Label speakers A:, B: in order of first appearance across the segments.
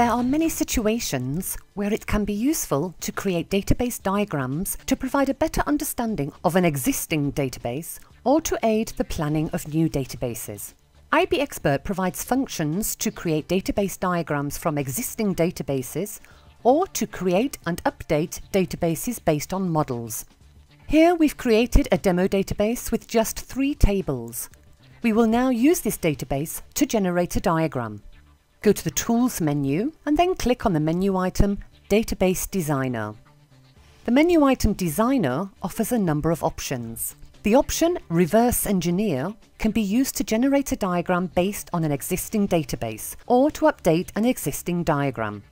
A: There are many situations where it can be useful to create database diagrams to provide a better understanding of an existing database or to aid the planning of new databases. IB Expert provides functions to create database diagrams from existing databases or to create and update databases based on models. Here we've created a demo database with just three tables. We will now use this database to generate a diagram. Go to the Tools menu and then click on the menu item Database Designer. The menu item Designer offers a number of options. The option Reverse Engineer can be used to generate a diagram based on an existing database or to update an existing diagram.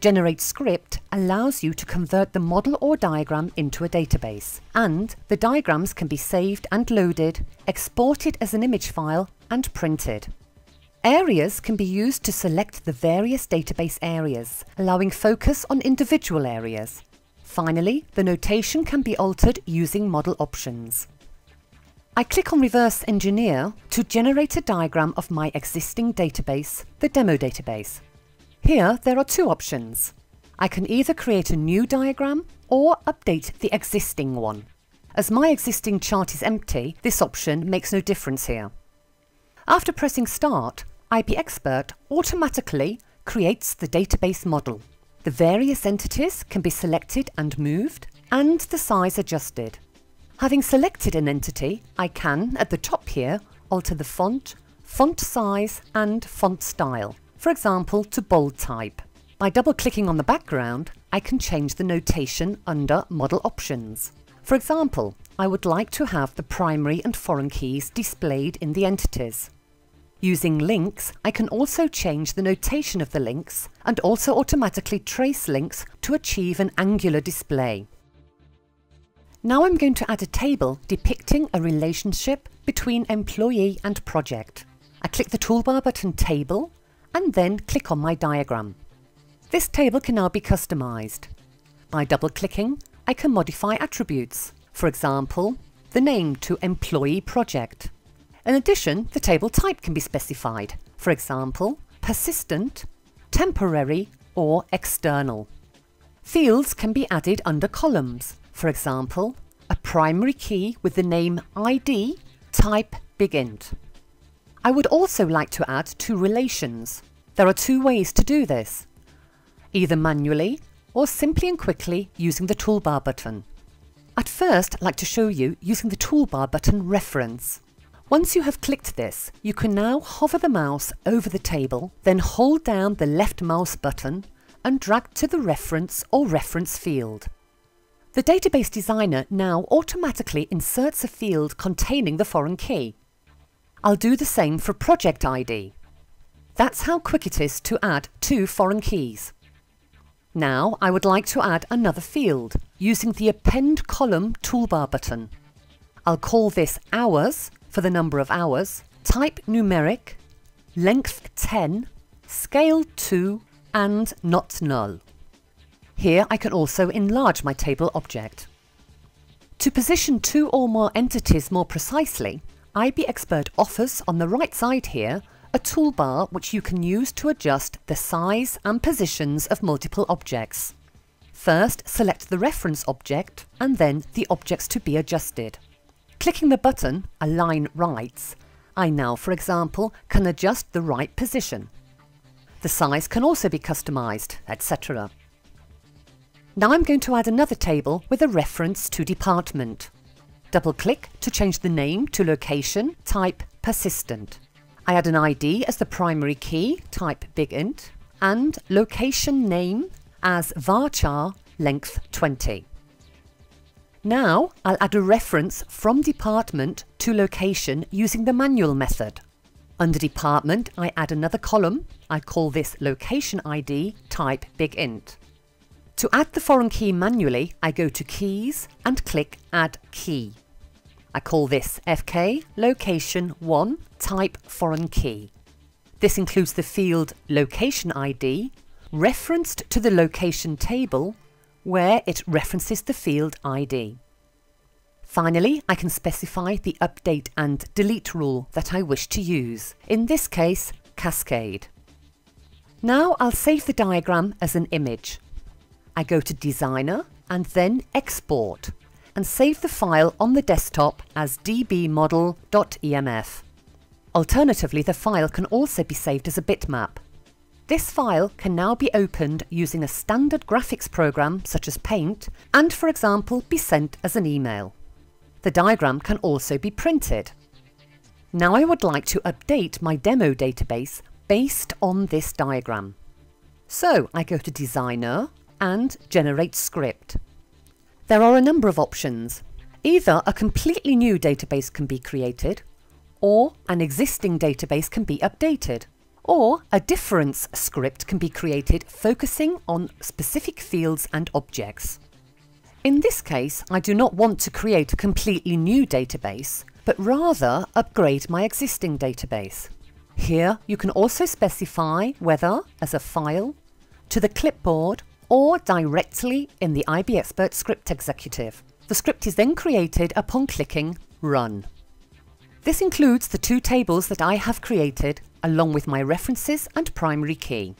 A: Generate Script allows you to convert the model or diagram into a database, and the diagrams can be saved and loaded, exported as an image file, and printed. Areas can be used to select the various database areas, allowing focus on individual areas. Finally, the notation can be altered using model options. I click on Reverse Engineer to generate a diagram of my existing database, the demo database. Here there are two options. I can either create a new diagram or update the existing one. As my existing chart is empty, this option makes no difference here. After pressing Start, IB Expert automatically creates the database model. The various entities can be selected and moved, and the size adjusted. Having selected an entity, I can, at the top here, alter the font, font size and font style, for example to bold type. By double-clicking on the background, I can change the notation under Model Options. For example, I would like to have the primary and foreign keys displayed in the entities. Using links, I can also change the notation of the links and also automatically trace links to achieve an angular display. Now I'm going to add a table depicting a relationship between employee and project. I click the toolbar button Table and then click on my diagram. This table can now be customised. By double-clicking, I can modify attributes, for example, the name to Employee Project. In addition, the table type can be specified, for example, persistent, temporary or external. Fields can be added under columns, for example, a primary key with the name ID type BigInt. I would also like to add two relations. There are two ways to do this, either manually or simply and quickly using the toolbar button. At first, I'd like to show you using the toolbar button reference. Once you have clicked this, you can now hover the mouse over the table, then hold down the left mouse button and drag to the reference or reference field. The database designer now automatically inserts a field containing the foreign key. I'll do the same for project ID. That's how quick it is to add two foreign keys. Now I would like to add another field using the Append Column toolbar button. I'll call this Hours for the number of hours, type numeric, length 10, scale 2 and not null. Here I can also enlarge my table object. To position two or more entities more precisely, IB Expert offers on the right side here a toolbar which you can use to adjust the size and positions of multiple objects. First, select the reference object and then the objects to be adjusted. Clicking the button Align Rights, I now, for example, can adjust the right position. The size can also be customised, etc. Now I'm going to add another table with a reference to department. Double-click to change the name to location, type persistent. I add an ID as the primary key, type BigInt, and location name as varchar length 20. Now I'll add a reference from department to location using the manual method. Under department I add another column, I call this location ID type big int. To add the foreign key manually, I go to Keys and click Add Key. I call this FK Location 1 Type Foreign Key. This includes the field Location ID, referenced to the location table, where it references the field ID. Finally, I can specify the update and delete rule that I wish to use, in this case, Cascade. Now I'll save the diagram as an image. I go to Designer and then Export and save the file on the desktop as dbmodel.emf. Alternatively, the file can also be saved as a bitmap. This file can now be opened using a standard graphics program such as Paint and, for example, be sent as an email. The diagram can also be printed. Now I would like to update my demo database based on this diagram. So I go to Designer and Generate Script. There are a number of options. Either a completely new database can be created, or an existing database can be updated, or a difference script can be created focusing on specific fields and objects. In this case, I do not want to create a completely new database, but rather upgrade my existing database. Here you can also specify whether as a file, to the clipboard or directly in the IB Expert Script Executive. The script is then created upon clicking Run. This includes the two tables that I have created along with my references and primary key.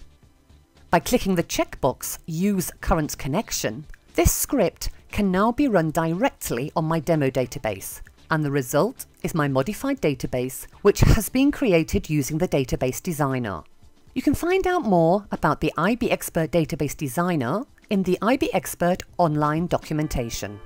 A: By clicking the checkbox Use Current Connection, this script can now be run directly on my demo database and the result is my modified database which has been created using the Database Designer. You can find out more about the IB Expert Database Designer in the IB Expert online documentation.